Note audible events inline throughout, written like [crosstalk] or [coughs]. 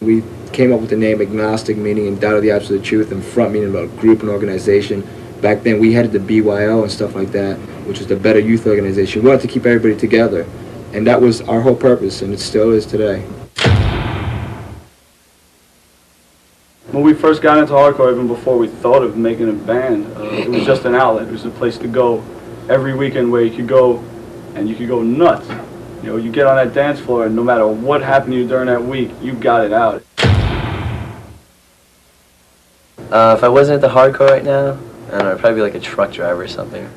We came up with the name agnostic, meaning in doubt of the absolute truth, and front meaning about group and organization. Back then, we headed the BYO and stuff like that, which was the Better Youth Organization. We wanted to keep everybody together, and that was our whole purpose, and it still is today. When we first got into hardcore, even before we thought of making a band, uh, it was just an outlet. It was a place to go every weekend where you could go and you could go nuts. You know, you get on that dance floor and no matter what happened to you during that week, you got it out. Uh, if I wasn't at the hardcore right now, I don't know, I'd probably be like a truck driver or something.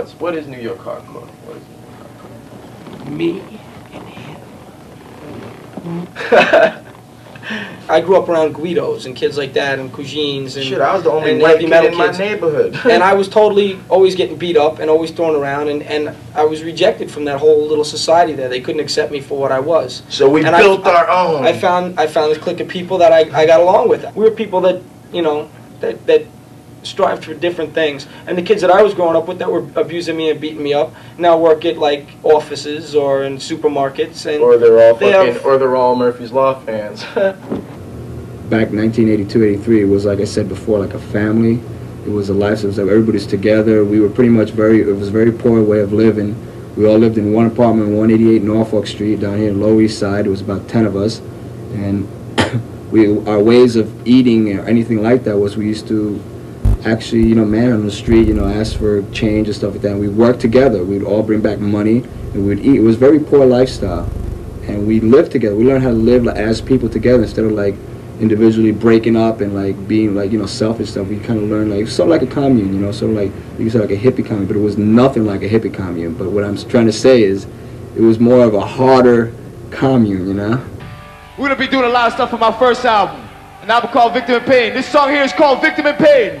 What's what is New York hardcore? What is Me and him. [laughs] I grew up around Guidos and kids like that and Cousins and Shit, I was the only white heavy kid metal in my kids. neighborhood. [laughs] and I [laughs] was totally always getting beat up and always thrown around and, and I was rejected from that whole little society there. They couldn't accept me for what I was. So we And I- built our own. I found I found this clique of people that I, I got along with. We were people that you know that that strived for different things. And the kids that I was growing up with that were abusing me and beating me up now work at like offices or in supermarkets and or they're all they fucking, have- or they're all Murphy's Law fans. [laughs] back 1982, 83, it was like I said before, like a family. It was a life. It was like everybody's together. We were pretty much very. It was a very poor way of living. We all lived in one apartment, 188 Norfolk Street, down here, in Lower East Side. It was about 10 of us, and [coughs] we our ways of eating or anything like that was we used to actually, you know, man on the street, you know, ask for change and stuff like that. And we worked together. We'd all bring back money and we'd eat. It was very poor lifestyle, and we lived together. We learned how to live like, as people together instead of like individually breaking up and like being like you know selfish stuff. We kind of learned like sort of like a commune, you know, sort of like you could say like a hippie commune, but it was nothing like a hippie commune. But what I'm trying to say is, it was more of a harder commune, you know. We're gonna be doing a lot of stuff for my first album, an album called Victim in Pain. This song here is called Victim in Pain.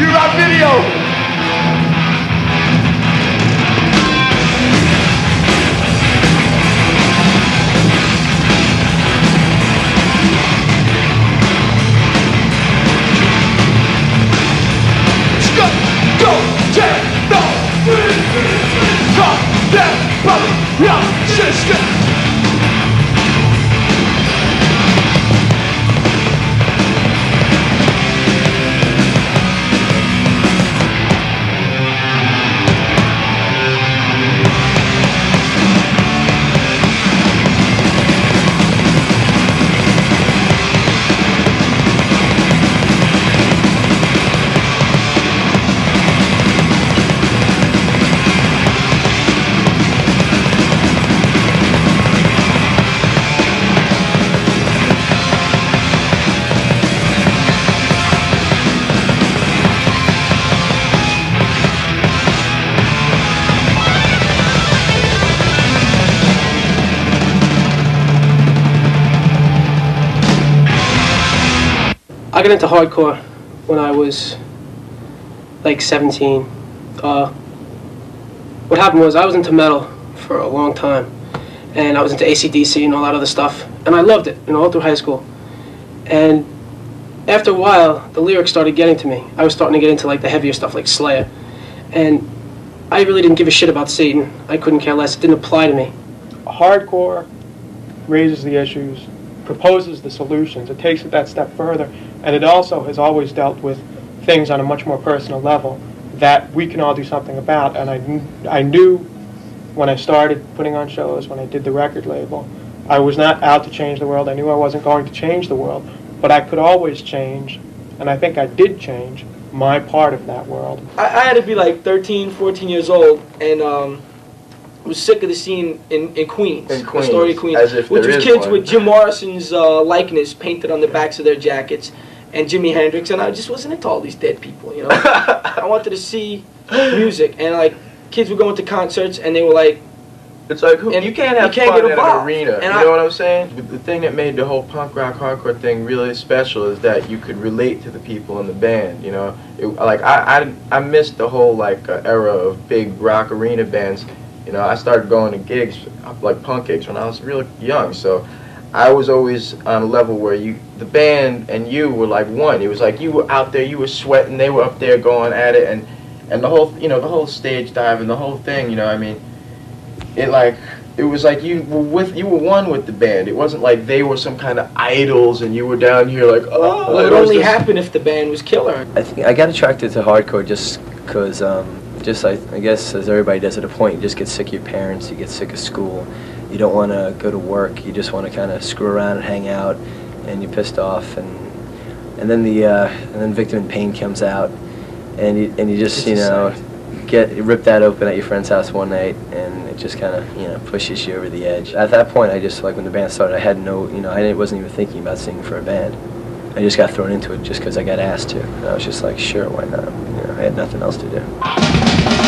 You're on video. I got into hardcore when I was like 17. Uh, what happened was I was into metal for a long time, and I was into ACDC and all that other stuff, and I loved it, you know, all through high school. And after a while, the lyrics started getting to me. I was starting to get into like the heavier stuff, like Slayer, and I really didn't give a shit about Satan. I couldn't care less. It didn't apply to me. hardcore raises the issues, proposes the solutions. It takes it that step further, and it also has always dealt with things on a much more personal level that we can all do something about. And I, I knew when I started putting on shows, when I did the record label, I was not out to change the world. I knew I wasn't going to change the world, but I could always change, and I think I did change my part of that world. I, I had to be like 13, 14 years old, and um, was sick of the scene in, in Queens. In The story of Queens, Queens. as if which was kids one. with Jim Morrison's uh, likeness painted on the backs of their jackets, and Jimi Hendrix, and I just wasn't into all these dead people, you know? [laughs] I wanted to see music, and like, kids were going to concerts, and they were like, It's like who, And you can't you have can't fun get in an arena. And you I- know what I'm saying? But The thing that made the whole punk rock hardcore thing really special is that you could relate to the people in the band. You know, it, like I, I I missed the whole like uh, era of big rock arena bands. You know, I started going to gigs like punk gigs when I was real young. So I was always on a level where you, the band and you were like one. It was like you were out there, you were sweating, they were up there going at it, and and the whole you know the whole stage dive and the whole thing. You know, I mean, it like it was like you were with you were one with the band. It wasn't like they were some kind of idols and you were down here like oh. Well, it only this- happened if the band was killer. I think I got attracted to hardcore just because, um, just I, I guess as everybody does at a point, you just get sick of your parents, you get sick of school, you don't want to go to work, you just want to kind of screw around and hang out, and you're pissed off, and and then the uh, and then Victim in Pain comes out, and you and you just you know get rip that open at your friend's house one night, and it just kind of you know pushes you over the edge. At that point, I just like when the band started, I had no you know I didn't, wasn't even thinking about singing for a band. I just got thrown into it just because I got asked to. And I was just like, sure, why not? You know, I had nothing else to do.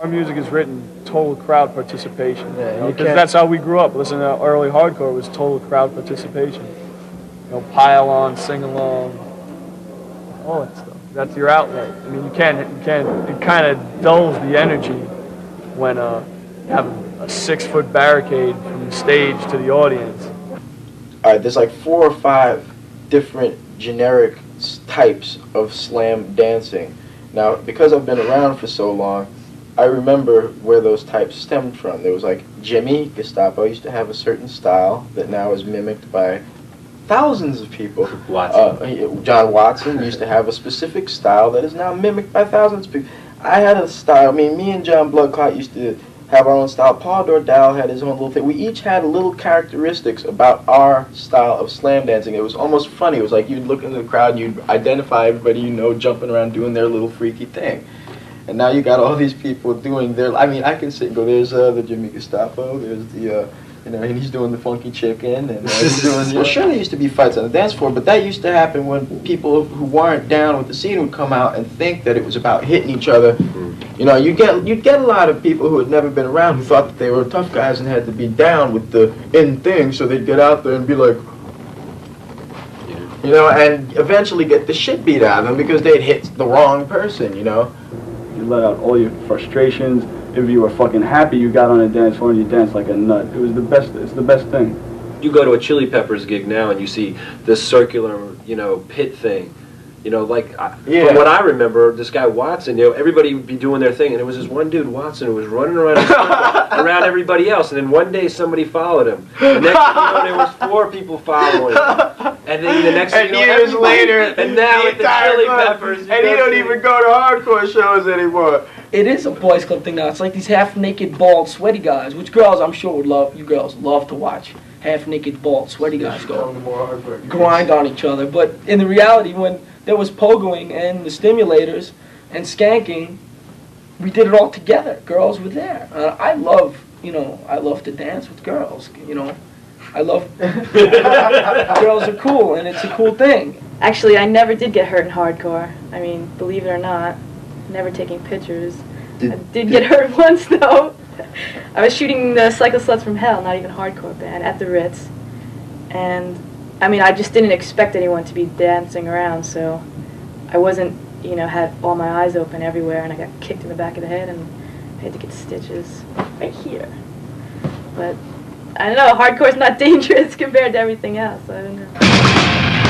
Our music is written total crowd participation. Yeah, you know, you 'cause that's how we grew up. Listening to early hardcore was total crowd participation. You know, pile on, sing along, all that stuff. That's your outlet. I mean, you can't, you can't. It kind of dulls the energy when uh, you have a six-foot barricade from the stage to the audience. All right, there's like four or five different generic types of slam dancing. Now, because I've been around for so long, I remember where those types stemmed from. There was like Jimmy Gestapo used to have a certain style that now is mimicked by thousands of people. [laughs] Uh, John Watson used to have a specific style that is now mimicked by thousands of people. I had a style. I mean, me and John Bloodclot used to have our own style. Paul Dordal had his own little thing. We each had little characteristics about our style of slam dancing. It was almost funny. It was like you'd look into the crowd and you'd identify everybody you know jumping around doing their little freaky thing. And now you got all these people doing their. I mean, I can sit and go. There's uh, the Jimmy Gestapo. There's the. Uh, you know, and he's doing the funky chicken, and uh, he's doing. You know, sure, there used to be fights on the dance floor, but that used to happen when people who weren't down with the scene would come out and think that it was about hitting each other. You know, you get you'd get a lot of people who had never been around who thought that they were tough guys and had to be down with the in thing, so they'd get out there and be like, you know, and eventually get the shit beat out of them because they'd hit the wrong person. You know. You let out all your frustrations. If you were fucking happy, you got on a dance floor and you danced like a nut. It was the best. It's the best thing. You go to a Chili Peppers gig now and you see this circular, you know, pit thing. You know, like Yeah. from what I remember, this guy Watson. You know, everybody would be doing their thing, and it was this one dude Watson who was running around [laughs] around everybody else. And then one day somebody followed him. The next thing you know, there was four people following him. And then the next And you know, years later, and now the with the Chili Peppers, and he don't even go to hardcore shows anymore. It is a boys' club thing now. It's like these half-naked, bald, sweaty guys, which girls I'm sure would love. You girls love to watch half-naked, bald, sweaty guys go grind on each other. But in the reality, when there was pogoing and the stimulators and skanking, we did it all together. Girls were there. Uh, I love you know, I love to dance with girls. You know, I love [laughs] girls are cool, and it's a cool thing. Actually, I never did get hurt in hardcore. I mean, believe it or not, never taking pictures. I did get hurt [laughs] once though. I was shooting the Cycle Sluts from Hell, not even hardcore band, at the Ritz, and I mean, I just didn't expect anyone to be dancing around, so I wasn't, you know, had all my eyes open everywhere, and I got kicked in the back of the head, and I had to get stitches right here. But I don't know, hardcore's not [laughs] dangerous compared to everything else. I don't know.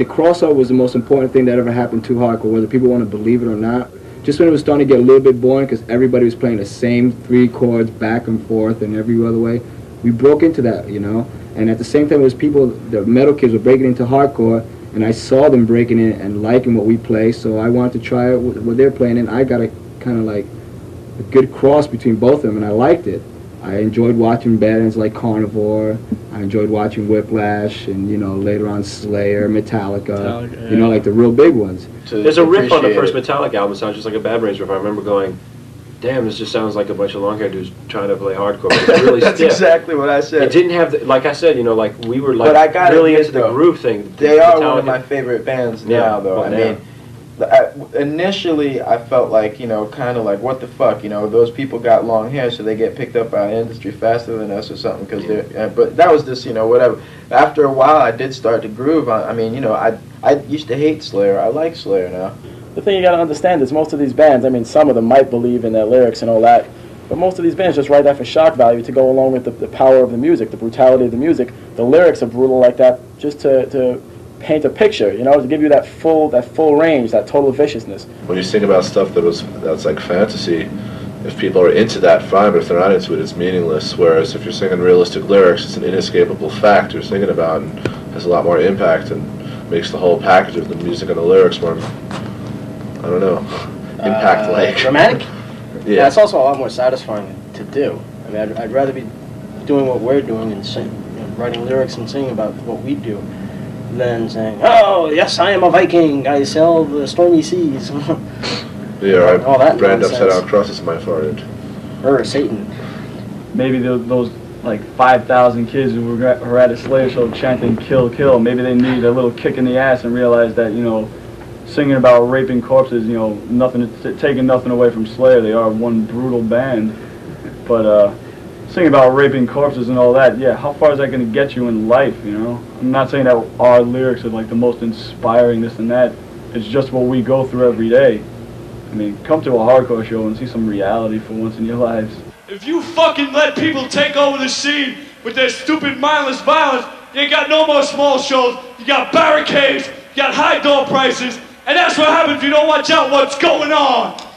The crossover was the most important thing that ever happened to hardcore, whether people want to believe it or not. Just when it was starting to get a little bit boring, because everybody was playing the same three chords back and forth and every other way, we broke into that, you know. And at the same time, it was people, the metal kids were breaking into hardcore, and I saw them breaking in and liking what we play, so I wanted to try what what they're playing, and I got a kind of like a good cross between both of them, and I liked it. I enjoyed watching bands like Carnivore. I enjoyed watching Whiplash, and you know later on Slayer, Metallica. Metallica, You know, like the real big ones. There's a riff on the first Metallica album. It sounds just like a Bad Brains riff. I remember going, "Damn, this just sounds like a bunch of long hair dudes trying to play hardcore." But It's really [laughs] That's stiff. exactly what I said. It didn't have, the, like I said, you know, like we were like But I gotta really admit, into the groove thing. They are one of my favorite bands Yeah, now, though. well, I now. mean, the- I- initially I felt like you know kind of like what the fuck you know those people got long hair so they get picked up by industry faster than us or something because they're uh, but that was just you know whatever. After a while I did start to groove I, I mean you know I I used to hate Slayer. I like Slayer now. The thing you gotta understand is most of these bands, I mean, some of them might believe in their lyrics and all that, but most of these bands just write that for shock value to go along with the, the power of the music, the brutality of the music. The lyrics are brutal like that just to, to paint a picture, you know, to give you that full that full range, that total viciousness. When you sing about stuff that was that's like fantasy, if people are into that, fine. But if they're not into it, it's meaningless. Whereas if you're singing realistic lyrics, it's an inescapable fact you're singing about, and has a lot more impact and makes the whole package of the music and the lyrics more. I don't know, impact like. Uh, Dramatic? [laughs] Yeah. It's also a lot more satisfying to do. I mean, I'd, I'd rather be doing what we're doing and sing, you know, writing lyrics and singing about what we do than saying, "Oh, yes, I am a Viking. I sail the stormy seas." [laughs] Yeah, I All that brand upside nonsense. down crosses my forehead. or Satan. maybe tho- those like 5,000 kids who were, at- who were at a Slayer show chanting "Kill, Kill." Maybe they need a little kick in the ass and realize that you know, singing about raping corpses, you know, nothing, t- taking nothing away from Slayer. They are one brutal band, but uh, singing about raping corpses and all that, yeah, how far is that going to get you in life? You know, I'm not saying that our lyrics are like the most inspiring, this and that. It's just what we go through every day. I mean, come to a hardcore show and see some reality for once in your lives. If you fucking let people take over the scene with their stupid mindless violence, you ain't got no more small shows. You got barricades, you got high door prices, and that's what happens if you don't watch out what's going on.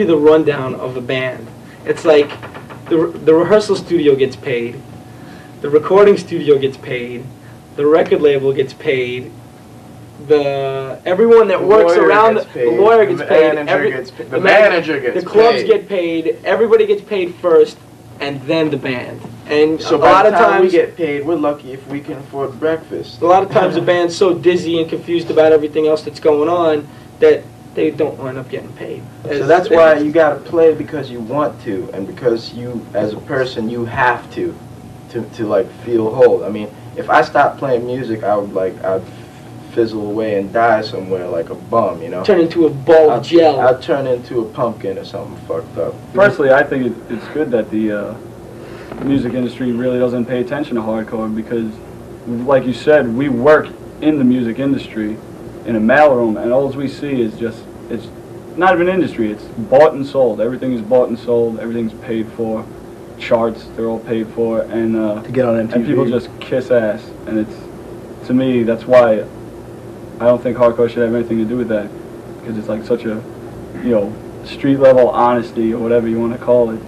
You the rundown of a band. It's like the, the rehearsal studio gets paid, the recording studio gets paid, the record label gets paid, the everyone that The works around the, paid, the lawyer gets paid, The manager every, gets paid, the, the man- manager gets paid the clubs paid. get paid, everybody gets paid first, and then the band. And So a lot of times we get paid, we're lucky if we can afford breakfast. a lot of times the band's so dizzy and confused about everything else that's going on that they don't wind up getting paid. So that's why you gotta play because you want to, and because you, as a person, you have to, to, to like feel whole. I mean, if I stopped playing music, I would like, I'd fizzle away and die somewhere like a bum, you know? Turn into a ball of I'd, gel. I'd turn into a pumpkin or something fucked up. Personally, I think it, it's good that the uh, music industry really doesn't pay attention to hardcore because, like you said, we work in the music industry. In a mailroom, and all we see is just it's not even industry. It's bought and sold. Everything is bought and sold. Everything's paid for. Charts, they're all paid for, and uh, To get on MTV. and people just kiss ass, and it's to me that's why I don't think hardcore should have anything to do with that because it's like such a you know street level honesty or whatever you want to call it.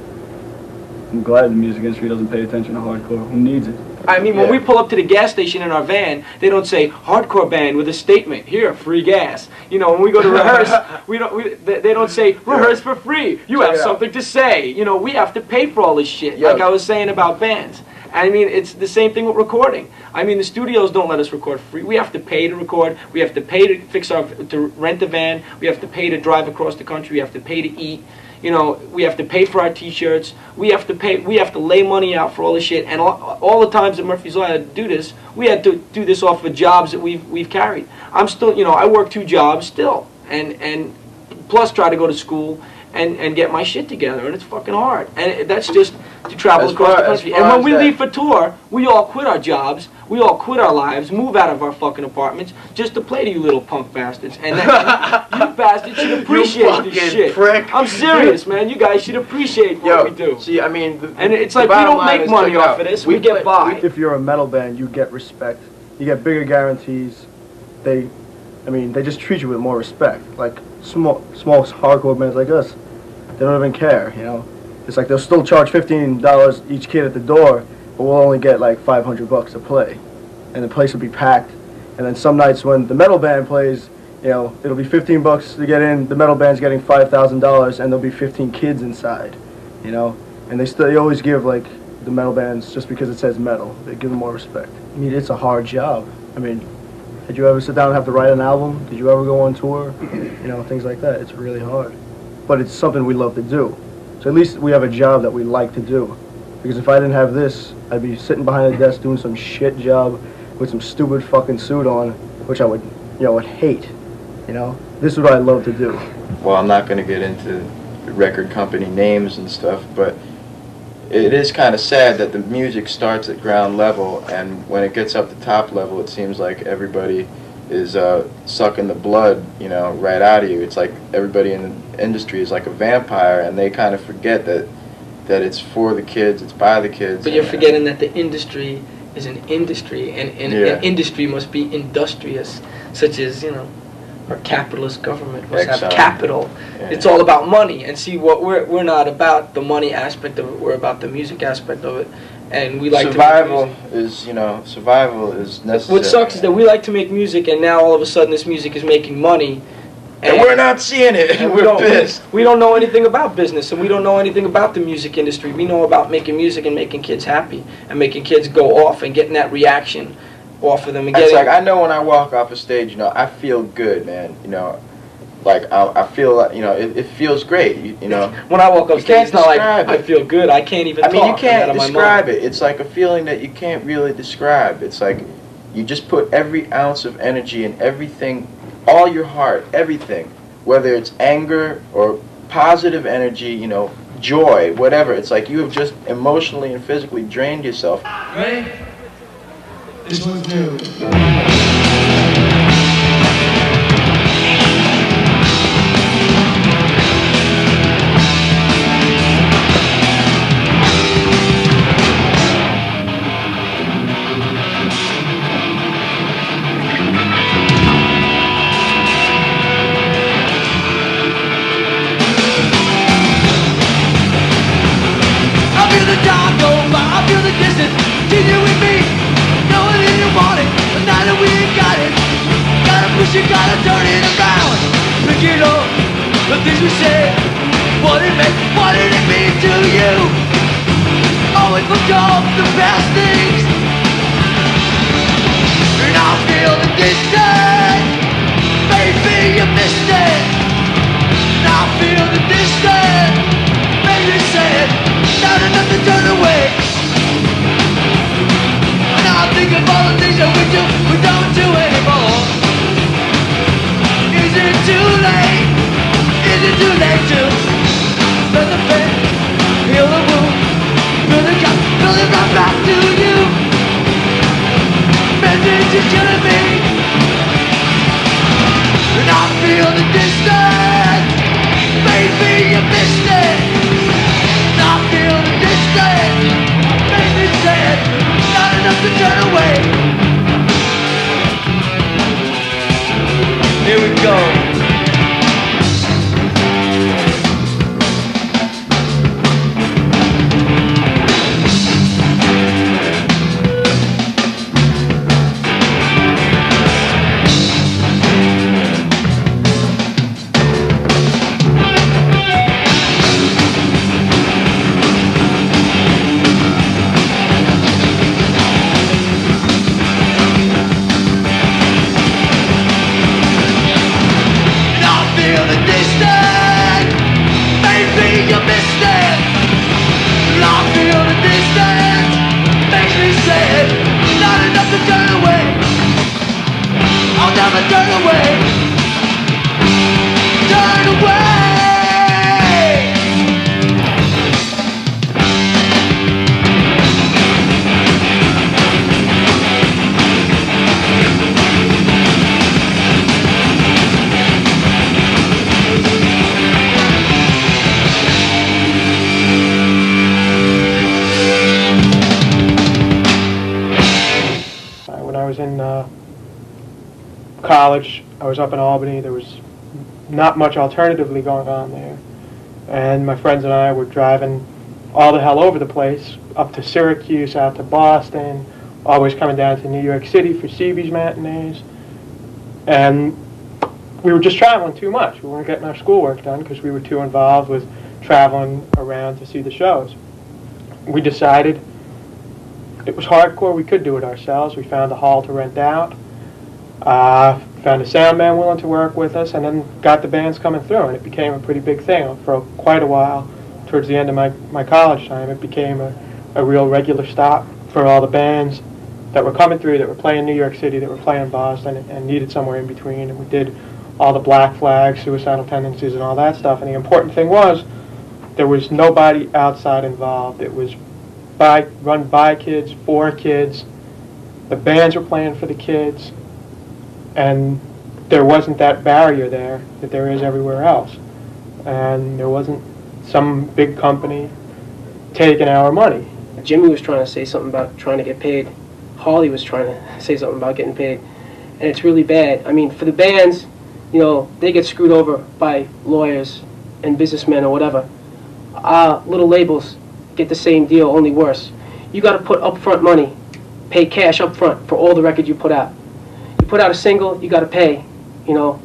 I'm glad the music industry doesn't pay attention to hardcore. Who needs it? I mean, when we pull up to the gas station in our van, they don't say hardcore band with a statement. Here, free gas. You know, when we go to rehearse, [laughs] we don't. We, they, they don't say rehearse for free. You Check have out. something to say. You know, we have to pay for all this shit. Yo. Like I was saying about bands. I mean, it's the same thing with recording. I mean, the studios don't let us record free. We have to pay to record. We have to pay to fix our to rent a van. We have to pay to drive across the country. We have to pay to eat. You know, we have to pay for our T-shirts. We have to pay. We have to lay money out for all this shit. And all, all the times that Murphy's Law had to do this, we had to do this off of jobs that we've we've carried. I'm still, you know, I work two jobs still, and and plus try to go to school and and get my shit together, and it's fucking hard. And that's just to travel As across far- the country. And when we that- leave for tour, we all quit our jobs. We all quit our lives, move out of our fucking apartments just to play to you little punk bastards. And that, [laughs] you bastards should appreciate this shit. prick. I'm serious, man. You guys should appreciate what Yo, we do. see, I mean, the, And it's like we don't make money off out. of this. We, get by. If you're a metal band, you get respect. You get bigger guarantees. They, I mean, they just treat you with more respect. Like small, small hardcore bands like us, they don't even care. You know, it's like they'll still charge fifteen dollars each kid at the door, but we'll only get like five hundred bucks to play, and the place will be packed. And then some nights when the metal band plays, you know, it'll be fifteen bucks to get in. The metal band's getting five thousand dollars, and there'll be fifteen kids inside. You know, and they still they always give like the metal bands just because it says metal. They give them more respect. I mean, it's a hard job. I mean, did you ever sit down and have to write an album? Did you ever go on tour? You know, things like that. It's really hard, but it's something we love to do. So at least we have a job that we like to do. Because if I didn't have this, I'd be sitting behind a desk doing some shit job with some stupid fucking suit on, which I would, you know, would hate. You know, this is what I love to do. well, I'm not going to get into record company names and stuff, but it is kind of sad that the music starts at ground level, and when it gets up to top level, it seems like everybody is uh, sucking the blood, you know, right out of you. It's like everybody in the industry is like a vampire, and they kind of forget that that it's for the kids, it's by the kids. But you're forgetting that the industry is an industry, and, and Yeah. an industry must be industrious, such as, you know, our capitalist government must have capital. Yeah. It's all about money. And see, what we're, we're not about the money aspect of it, we're about the music aspect of it. And we like to make survival music. is, you know, survival is necessary. What sucks is that we like to make music, and now all of a sudden this music is making money. And we're not seeing it, [laughs] and we're don't, pissed. We, we don't know anything about business, and we don't know anything about the music industry. We know about making music and making kids happy, and making kids go off and getting that reaction off of them. And It's getting, like I know when I walk off a stage, you know, I feel good, man. You know, like I, I feel like you know, it, it feels great. You, you know, when I walk up You can't it's not like describe I feel good. I can't even I mean, you talk. I'm can't describe it. It's like a feeling that you can't really describe. It's like you just put every ounce of energy and everything, all your heart, everything, whether it's anger or positive energy, you know, joy, whatever. It's like you have just emotionally and physically drained yourself. Ready? This one's new. Things we said What it meant, what did it mean to you Always look up the best things And I feel the distance Maybe you missed it And I feel the distance Maybe you said not enough to turn away. And I think of all the things that we do, we don't do anymore. Is it too late? The pain heal the it right back to you. Killing me. feel the distance. Maybe you missed it. I feel the distance. Not enough to turn away. Was up in Albany. There was not much alternatively going on there. And my friends and I were driving all the hell over the place, up to Syracuse, out to Boston, always coming down to New York City for CB's matinees. And we were just traveling too much. We weren't getting our schoolwork done because we were too involved with traveling around to see the shows. We decided it was hardcore. We could do it ourselves. We found a hall to rent out. Uh, found a sound man willing to work with us, and then got the bands coming through, and it became a pretty big thing for quite a while. Towards the end of my, my college time, it became a, a real regular stop for all the bands that were coming through, that were playing New York City, that were playing Boston, and, and needed somewhere in between. And we did all the Black Flags, suicidal tendencies, and all that stuff. And the important thing was there was nobody outside involved. It was by run by kids, for kids. The bands were playing for the kids, and there wasn't that barrier there that there is everywhere else. And there wasn't some big company taking our money. Jimmy was trying to say something about trying to get paid. Holly was trying to [laughs] say something about getting paid. And it's really bad. I mean, for the bands, you know, they get screwed over by lawyers and businessmen or whatever. Uh, little labels get the same deal, only worse. You got to put upfront money, pay cash upfront for all the records you put out. Put out a single, you got to pay, you know,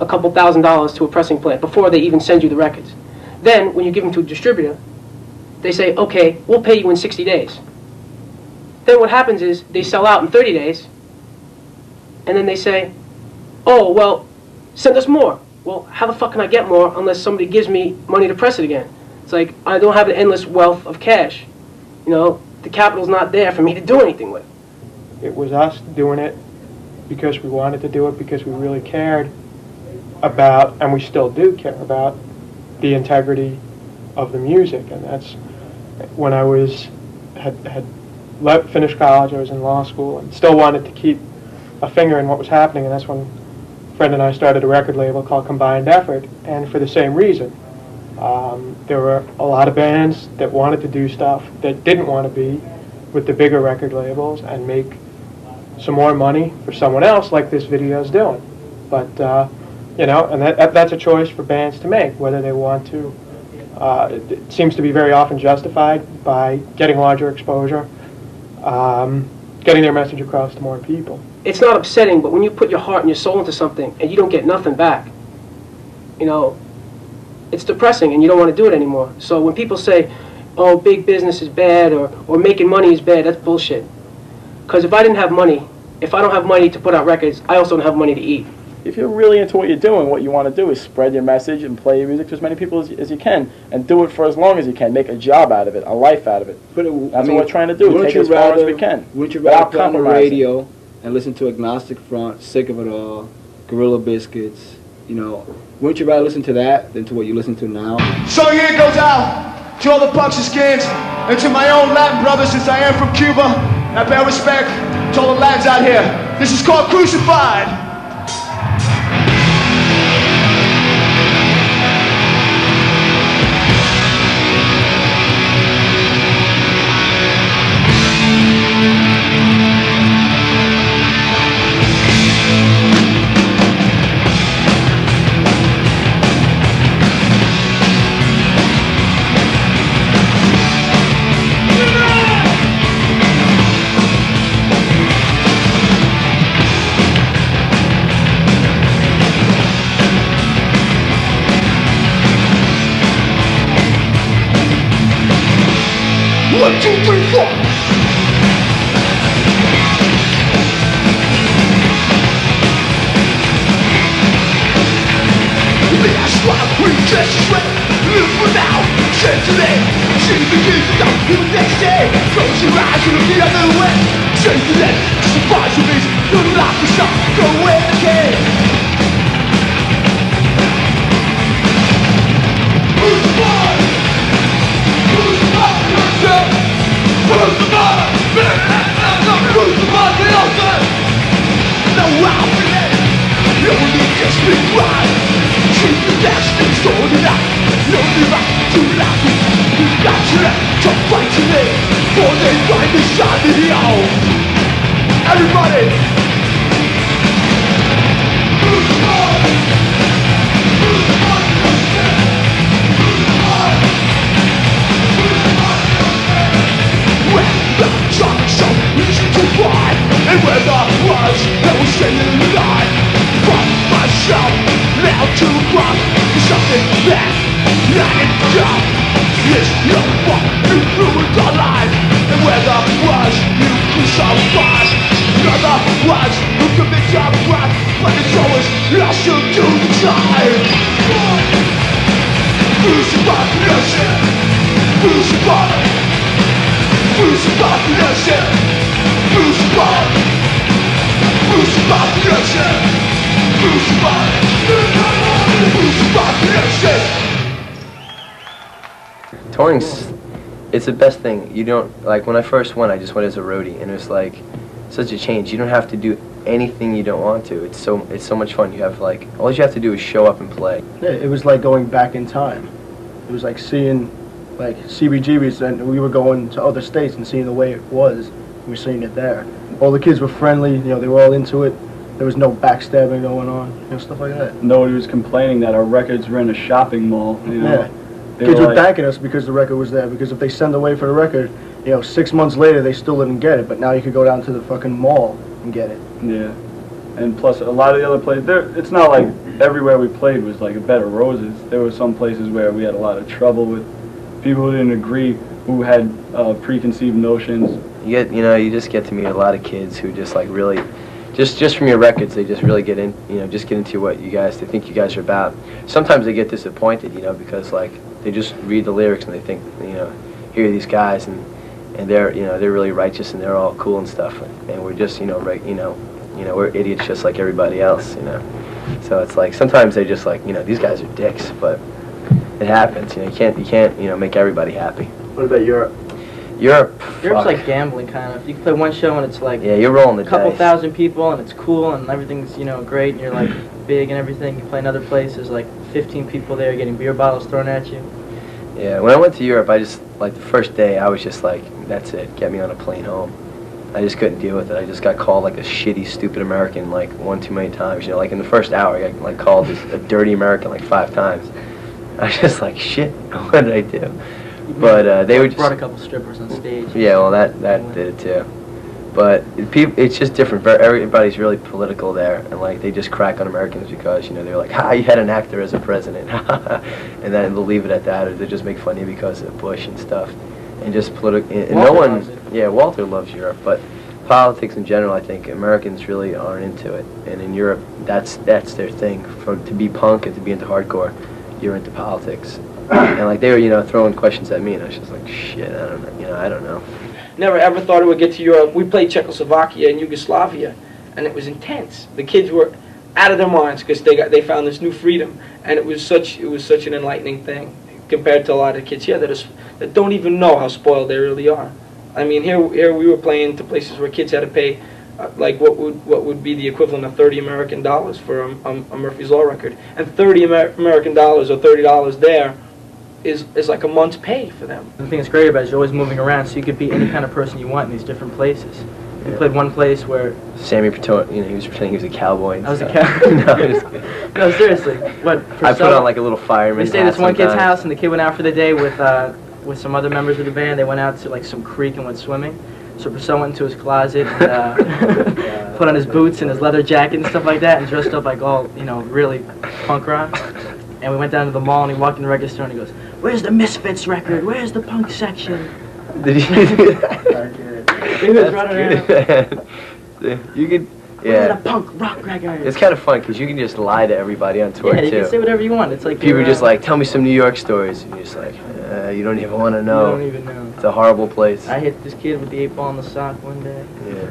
a couple thousand dollars to a pressing plant before they even send you the records. Then, when you give them to a distributor, they say, okay, we'll pay you in 60 days. Then what happens is they sell out in 30 days, and then they say, oh, well, send us more. Well, how the fuck can I get more unless somebody gives me money to press it again? It's like, I don't have an endless wealth of cash. You know, the capital's not there for me to do anything with. It was us doing it because we wanted to do it, because we really cared about, and we still do care about, the integrity of the music. And that's when I was, had, had left, finished college, I was in law school, and still wanted to keep a finger in what was happening, and that's when a friend and I started a record label called Combined Effort, and for the same reason. Um, there were a lot of bands that wanted to do stuff that didn't want to be with the bigger record labels and make some more money for someone else like this video is doing. But, uh, you know, and that, that, that's a choice for bands to make, whether they want to. Uh, it, it seems to be very often justified by getting larger exposure, um, getting their message across to more people. It's not upsetting, but when you put your heart and your soul into something and you don't get nothing back, you know, it's depressing and you don't want to do it anymore. So when people say, oh, big business is bad or, or making money is bad, that's bullshit. Because if I didn't have money, if I don't have money to put out records, I also don't have money to eat. If you're really into what you're doing, what you want to do is spread your message and play your music to as many people as, as you can, and do it for as long as you can. Make a job out of it, a life out of it. But it, That's I mean, what we're trying to do. Wouldn't Take you it as far as we can. Wouldn't you rather put on the radio and listen to Agnostic Front, Sick of It All, Gorilla Biscuits? You know, wouldn't you rather listen to that than to what you listen to now? So here it goes out to all the punks and skins, and to my own Latin brothers since I am from Cuba. I bear respect to all the lads out here. This is called Crucified. Got let to fight live. For they find the the. Everybody. Who's the boy? Who's the boy? Well, the truck so easy to find And where the alive From myself, now to cross Something that I can It's your fault, you ruined our life And where the was, you survive You're the ones who commit your crime But it's always lost you to the time Who's the population? Who's the population? Who's the population? Who's the touring's it's the best thing. You don't like when I first went, I just went as a roadie, and it was like such a change. You don't have to do anything you don't want to. It's so it's so much fun. You have like all you have to do is show up and play. Yeah, it was like going back in time. It was like seeing, like CBGBs, and we were going to other states and seeing the way it was. We were seeing it there. All the kids were friendly. You know, they were all into it. There was no backstabbing going on. You know, stuff like that. Nobody was complaining that our records were in a shopping mall. You know? Yeah. They Kids were were like- thanking us because the record was there. Because if they send away for the record, you know, six months later they still didn't get it. But now you could go down to the fucking mall and get it. Yeah, and plus a lot of the other places, there. It's not like everywhere we played was like a bed of roses. There were some places where we had a lot of trouble with people who didn't agree, who had uh, preconceived notions. You get you know you just get to meet a lot of kids who just like really, just just from your records they just really get in you know just get into what you guys they think you guys are about. Sometimes they get disappointed you know because like they just read the lyrics and they think you know here are these guys and and they're you know they're really righteous and they're all cool and stuff and we're just you know right you know you know we're idiots just like everybody else you know so it's like sometimes they just like you know these guys are dicks but it happens you know you can't you can't you know make everybody happy What about Europe? Europe Europe's fuck. like gambling, kind of. You can play one show and it's like yeah you're rolling the a couple dice. thousand people and it's cool and everything's you know great and you're like big and everything. You play another place, there's like 15 people there getting beer bottles thrown at you. Yeah, when I went to Europe, I just like the first day, I was just like, "That's it, get me on a plane home." I just couldn't deal with it. I just got called like a shitty, stupid American like one too many times. You know, like in the first hour, I got like called as a dirty American like five times. [laughs] I was just like, "Shit, [laughs] what did I do?" But uh, they were just brought a couple strippers on stage. yeah, well, that that did it too. But it, it's just different. Everybody's really political there, and like they just crack on Americans because you know they're like, "Ha, you had an actor as a president," [laughs] and then they'll leave it at that, or they just make fun of you because of Bush and stuff, and just political. And, and no one, yeah, Walter loves Europe, but politics in general, I think Americans really aren't into it, and in Europe, that's that's their thing. From to be punk and to be into hardcore, you're into politics. And like they were, you know, throwing questions at me, and I was just like, "Shit, I don't know, you know, I don't know." Never ever thought it would get to Europe. We played Czechoslovakia and Yugoslavia, and it was intense. The kids were out of their minds because they got they found this new freedom, and it was such it was such an enlightening thing compared to a lot of kids here that is that don't even know how spoiled they really are. I mean, here here we were playing to places where kids had to pay. Uh, like what would what would be the equivalent of 30 American dollars for a, a, a Murphy's Law record, and 30 Amer- American dollars or 30 dollars there is is like a month's pay for them. The thing that's great about it is you're always moving around, so you could be any kind of person you want in these different places. We Yeah. played one place where Sammy pretend, you know, he was pretending he was a cowboy. I was a stuff. cow. [laughs] no, I'm just [laughs] kidding. no, seriously. What? I put on like a little fireman. We stayed at this one kid's sometimes. house, and the kid went out for the day with uh, with some other members of the band. They went out to like some creek and went swimming. So Priscilla went into his closet and uh, [laughs] put on his boots and his leather jacket and stuff like that, and dressed up like all you know, really punk rock. And we went down to the mall, and he walked in the register, and he goes, "Where's the Misfits record? Where's the punk section?" Did you do that? He was running. You could, We're at a yeah. punk rock record. It's kind of fun because you can just lie to everybody on tour yeah, you too. can say whatever you want. It's like People just uh, like, tell me some New York stories, and you're just like, uh, you don't even want to You know. don't even know. It's a horrible place. I hit this kid with the eight ball in the sock one day. Yeah.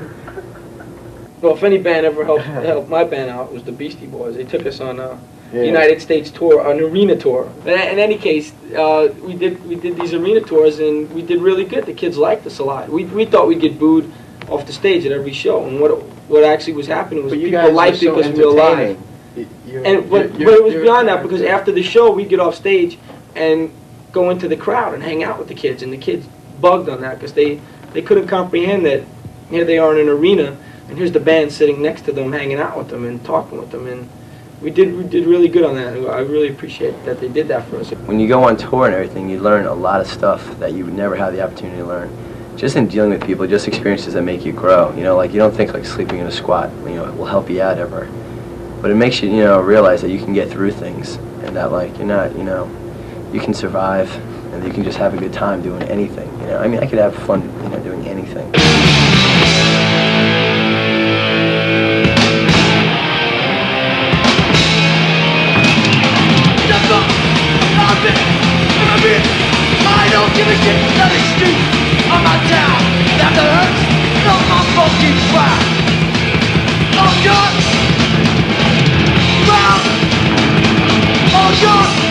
Well, if any band ever helped [laughs] helped my band out, it was the Beastie Boys. They took us on a Yeah. United States tour, an arena tour. In, in any case, uh, we did we did these arena tours and we did really good. The kids liked us a lot. We, we thought we'd get booed off the stage at every show, and what what actually was happening was you people liked so it because we were live. you're- And but, you're- but it was beyond that because after the show we'd get off stage and go into the crowd and hang out with the kids, and the kids bugged on that because they they couldn't comprehend that here they are in an arena and here's the band sitting next to them, hanging out with them and talking with them, and we did we did really good on that. I really appreciate that they did that for us. When you go on tour and everything, you learn a lot of stuff that you would never have the opportunity to learn. Just in dealing with people, just experiences that make you grow. You know, like you don't think like sleeping in a squat, you know, will help you out ever. But it makes you, you know, realize that you can get through things and that like you're not, you know, you can survive and you can just have a good time doing anything. You know, I mean, I could have fun, you know, doing anything. I don't give a shit, not a street on my town. That the hurts, not my fucking crap. Oh God, round. Oh, God,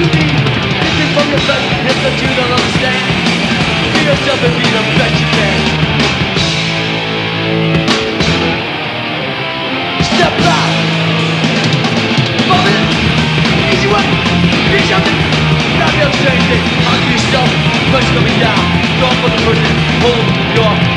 you need. Listen from your blood, if that you don't understand. Be yourself and be the best you can. Step back. Moment. Easy way. Be something. Not be saying thing. Onto yourself. Push coming down. Go for the person. Hold your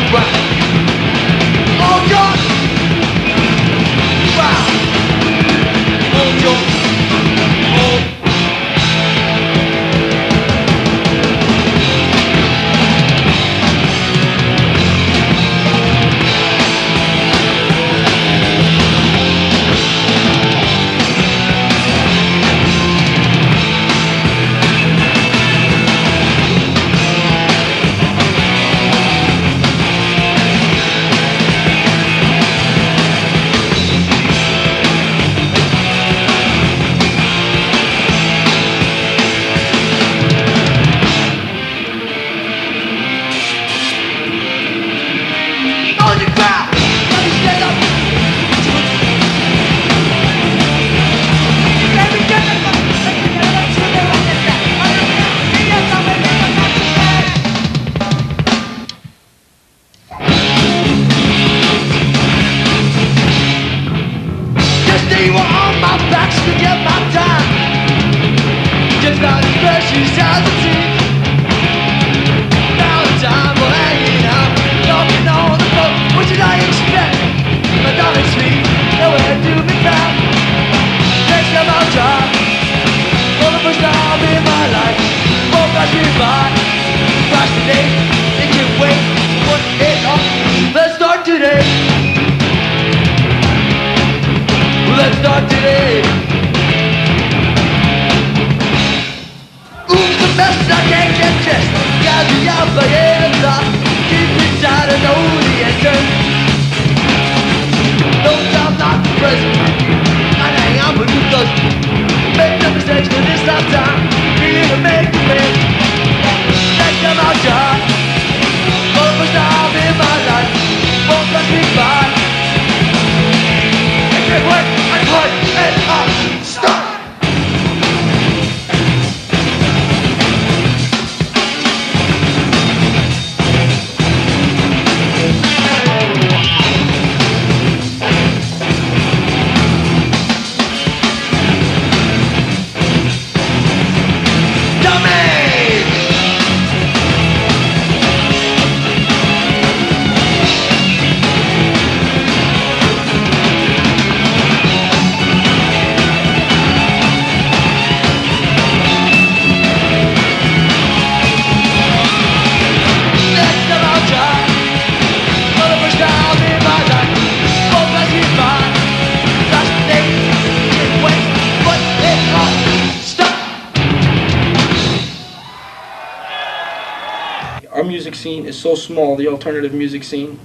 so small, the alternative music scene.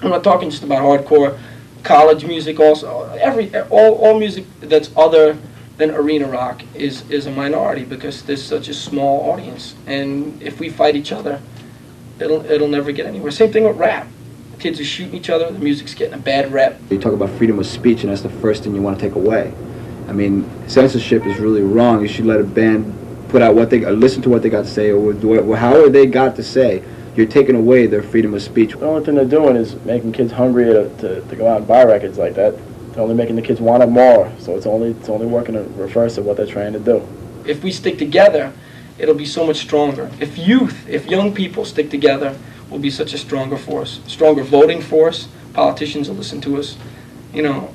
I'm not talking just about hardcore, college music also. Every all, all music that's other than arena rock is is a minority because there's such a small audience. And if we fight each other, it'll it'll never get anywhere. Same thing with rap. Kids are shooting each other. The music's getting a bad rep. You talk about freedom of speech, and that's the first thing you want to take away. I mean, censorship is really wrong. You should let a band put out what they listen to what they got to say, or it, however they got to say. You're taking away their freedom of speech. The only thing they're doing is making kids hungry to, to, to go out and buy records like that. They're only making the kids want it more. So it's only it's only working in reverse of what they're trying to do. If we stick together, it'll be so much stronger. If youth, if young people stick together, we'll be such a stronger force, stronger voting force. Politicians will listen to us. You know,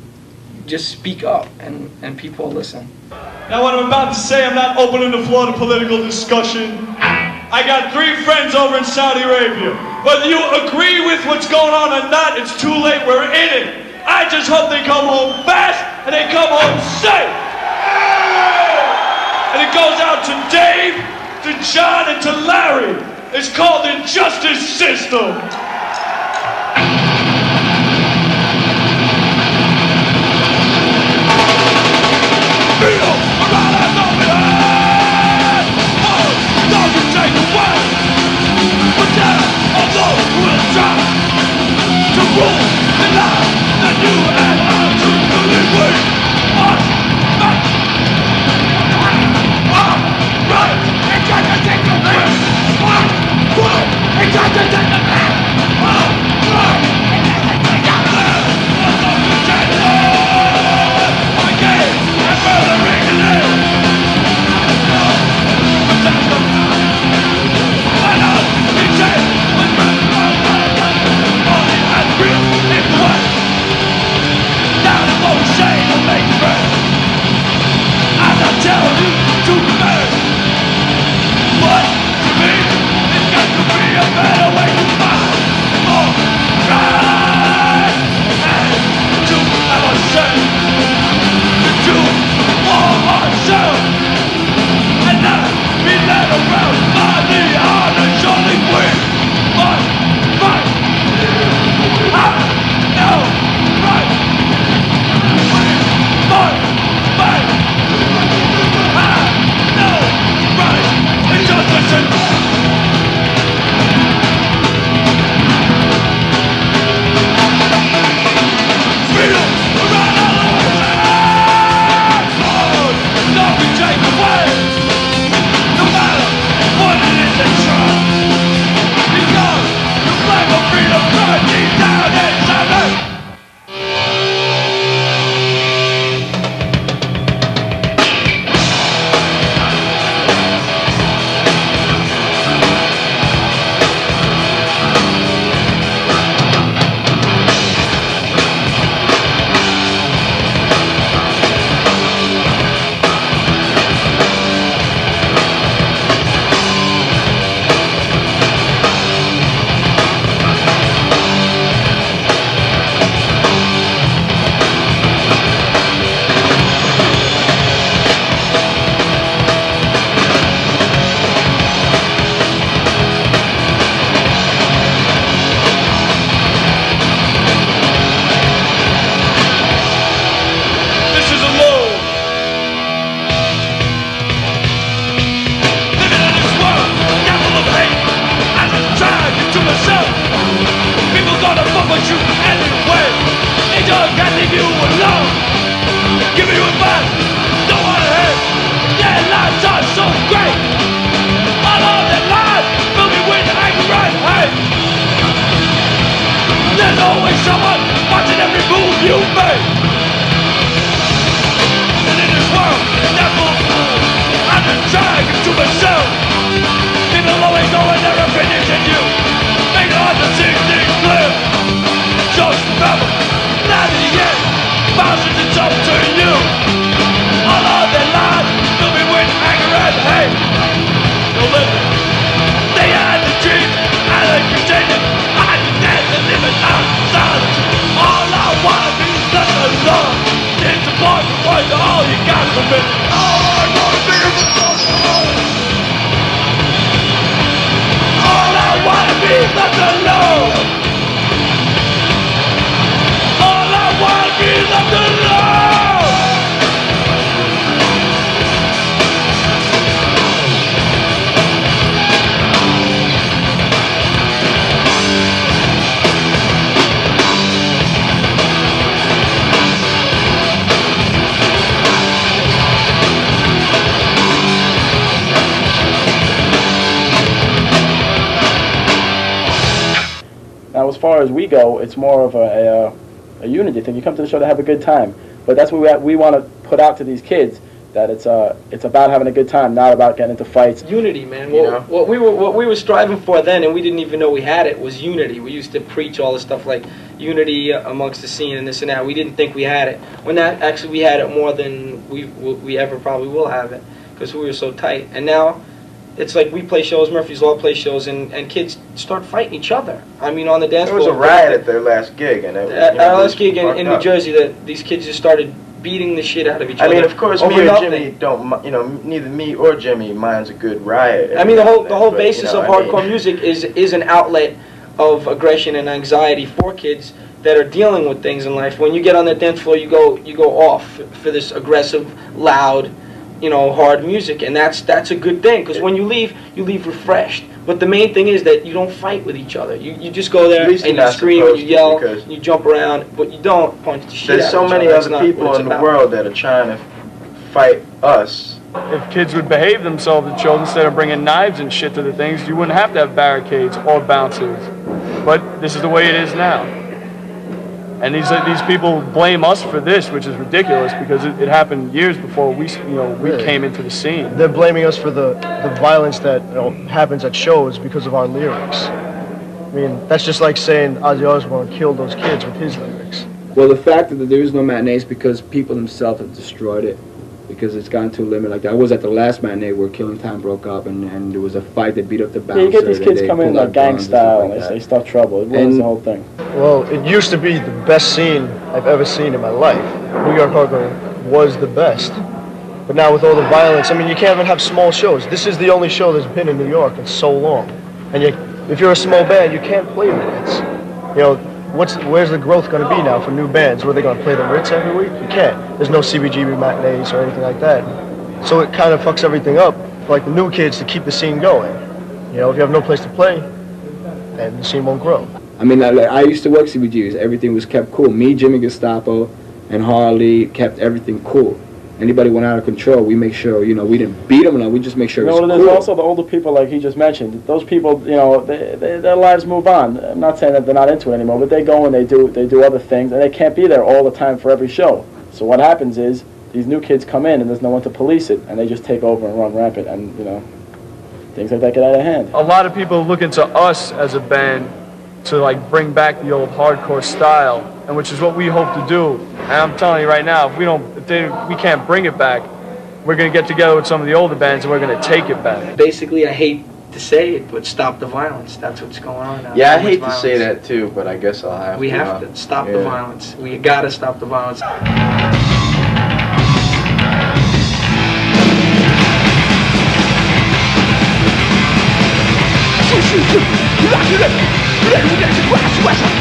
just speak up, and and people will listen. Now, what I'm about to say, I'm not opening the floor to political discussion. I got three friends over in Saudi Arabia. Whether you agree with what's going on or not, it's too late. We're in it. I just hope they come home fast and they come home safe. And it goes out to Dave, to John, and to Larry. It's called the justice system. Go, it's more of a, a, a unity thing. You come to the show to have a good time, but that's what we, we want to put out to these kids that it's uh it's about having a good time, not about getting into fights. Unity, man. You What, know? what we were what we were striving for then, and we didn't even know we had it, was unity. We used to preach all this stuff like unity amongst the scene and this and that. We didn't think we had it. When that actually we had it more than we we ever probably will have it because we were so tight. And now it's like we play shows, Murphy's Law play shows, and, and kids start fighting each other. I mean, on the dance floor. There was a riot at their last gig, and it, was, At you know, our last gig in, in New. Jersey, that these kids just started beating the shit out of each I other. mean, of course, me or nothing. Jimmy don't, you know, neither me or Jimmy minds a good riot. I mean, the whole the whole But, you basis know, of I mean- hardcore music is is an outlet of aggression and anxiety for kids that are dealing with things in life. When you get on the dance floor, you go you go off for this aggressive, loud, you know, hard music, and that's that's a good thing because when you leave, you leave refreshed. But the main thing is that you don't fight with each other. You, you just go there and you're you not scream and you yell, and you jump around, but you don't punch the shit There's out so many other. That's other not what people it's in the about. world that are trying to fight us. If kids would behave themselves at shows instead of bringing knives and shit to the things, you wouldn't have to have barricades or bouncers. But this is the way it is now. And these these people blame us for this, which is ridiculous because it, it happened years before we you know we Really? came into the scene. They're blaming us for the, the violence that you know, happens at shows because of our lyrics. I mean, that's just like saying Ozzy Osbourne killed those kids with his lyrics. Well, the fact that there is no matinees because people themselves have destroyed it. Because it's gotten to a limit. Like that. I was at the last matinee where Killing Time broke up, and, and there was a fight that beat up the bouncer. Yeah, you get these kids coming in like gang style, stuff and like they, start trouble. It ruins And- the whole thing. Well, it used to be the best scene I've ever seen in my life. New York Hardcore was the best. But now with all the violence, I mean, you can't even have small shows. This is the only show that's been in New York in so long. And you, if you're a small band, you can't play the Ritz. You know, what's where's the growth going to be now for new bands? Were they going to play the Ritz every week? You can't. There's no CBGB matinees or anything like that. So it kind of fucks everything up for like the new kids to keep the scene going. You know, if you have no place to play, then the scene won't grow. I mean, like, like, I used to work CBGBs. Everything was kept cool. Me, Jimmy Gestapo, and Harley kept everything cool. Anybody went out of control, we make sure, you know, we didn't beat them. No, we just make sure You it was know, there's cool. also the older people, like he just mentioned. Those people, you know, they, they, their lives move on. I'm not saying that they're not into it anymore, but they go and they do they do other things, and they can't be there all the time for every show. So what happens is these new kids come in, and there's no one to police it, and they just take over and run rampant, and you know, things like that get out of hand. A lot of people looking to us as a band to like bring back the old hardcore style, and which is what we hope to do. And I'm telling you right now, if we don't, if they, we can't bring it back, we're gonna get together with some of the older bands and we're gonna take it back. Basically, I hate to say it, but stop the violence. That's what's going on now. Yeah, I So much hate to say that too, but I guess I'll have We to. have uh, to stop the violence. We gotta stop the violence.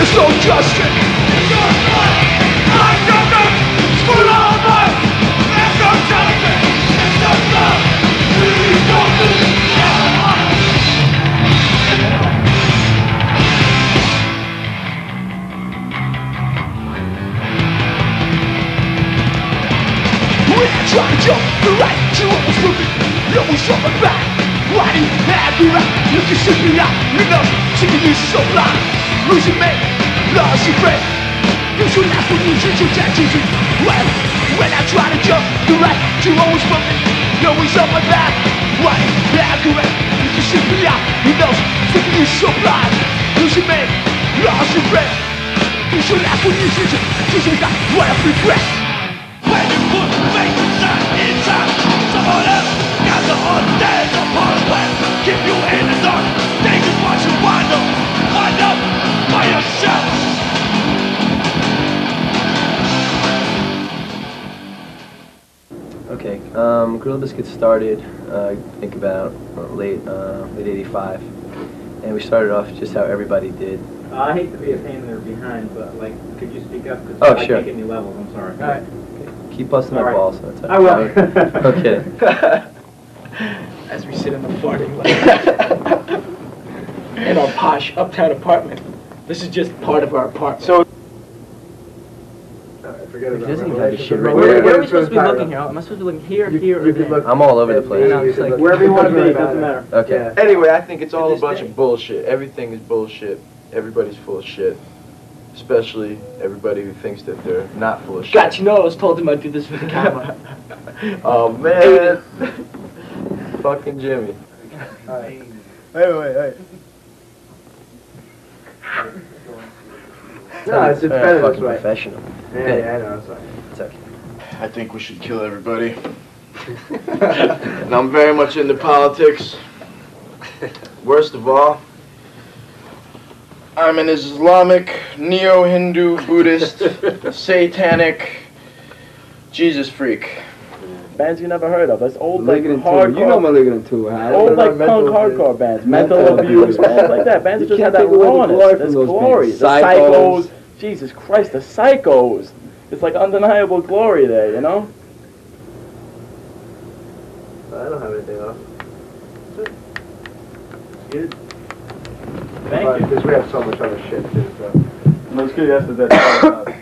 There's no justice! There's no justice! For! There's no justice! No We're trying to jump the right to what was moving. No one's back. Why do you have the right? You should be out. You know, taking you so Losing me, lost your friend. You should ask when you should your tattoos. Well, when I try to jump the right to what was moving. No one's on my back. Why you the right? Look, you should be out. You know, taking you so long. Losing me, lost your friend. You should ask when you should your tattoos. What I regret. When you put fake inside, someone else Got the undead upon a plan Keep you in the dark They just want you wind up Okay, Um, Gorilla Biscuit started, uh, I think about uh, late, uh, late '85, and we started off just how everybody did. Uh, I hate to be a pain in their behind, but like, could you speak up? 'Cause Oh, I sure. can't get any levels, I'm sorry. All right. Keep busting All my right. balls. That's I will. okay. [laughs] As we sit in the party in [laughs] our posh uptown apartment. This is just part of our apartment. So. Uh, I forget about doesn't even have the shit Where, right where, there. are we supposed to be looking here? Am I supposed to be looking here, here, or there? I'm all over the place. I know, it's like, wherever you want [laughs] to be, it doesn't matter. Okay. Anyway, I think it's all a bunch of bullshit. Everything is bullshit. Everybody's full of shit. Especially everybody who thinks that they're not full of shit. God, you know I was told him I'd do this for the camera. [laughs] Oh man. Fucking Jimmy. Wait, wait, wait. No, it's better fucking professional. Yeah, yeah, I know, it's. It's okay. I think we should kill everybody. [laughs] and I'm very much into politics. Worst of all, I'm an Islamic, neo-Hindu, Buddhist, [laughs] satanic, Jesus freak. Bands you never heard of. That's old like Malignant hardcore. You know Malignant too, Hal. Old like punk hardcore bands, mental, Mental abuse, abuse. bands like that. Bands You that just have that take away the rawness. glory from glory. bands. The Psychos. psychos. Jesus Christ, the psychos. It's like undeniable glory there, you know. I don't have anything else. Good. Thank you. Because we have so much other shit too, so. Let's get yesterday. [coughs]